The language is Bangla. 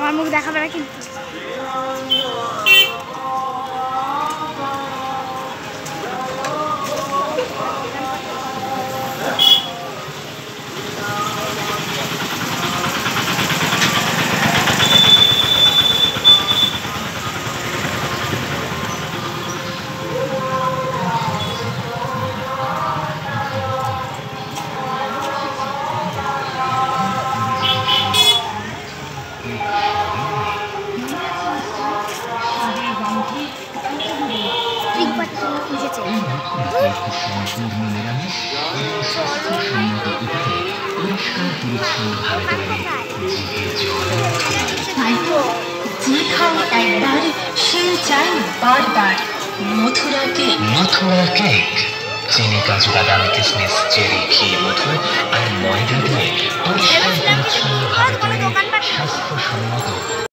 আমার মুখ দেখাবে না কিন্তু একবার সে চাই বারবার মথুরা কেক মথুরা চিনি কাজু বাদাম কিসমিস চেরি